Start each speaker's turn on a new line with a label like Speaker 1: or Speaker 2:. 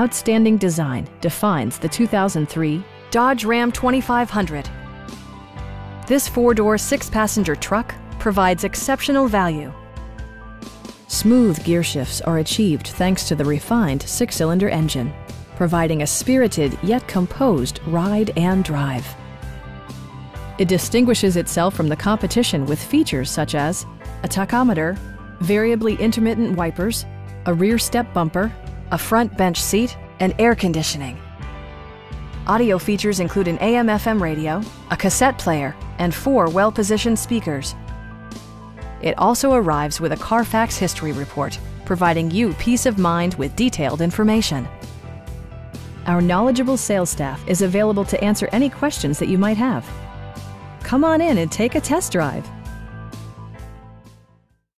Speaker 1: outstanding design defines the 2003 Dodge Ram 2500. This four-door, six-passenger truck provides exceptional value. Smooth gear shifts are achieved thanks to the refined six-cylinder engine, providing a spirited yet composed ride and drive. It distinguishes itself from the competition with features such as a tachometer, variably intermittent wipers, a rear step bumper, a front bench seat, and air conditioning. Audio features include an AM FM radio, a cassette player, and four well positioned speakers. It also arrives with a Carfax history report, providing you peace of mind with detailed information. Our knowledgeable sales staff is available to answer any questions that you might have. Come on in and take a test drive.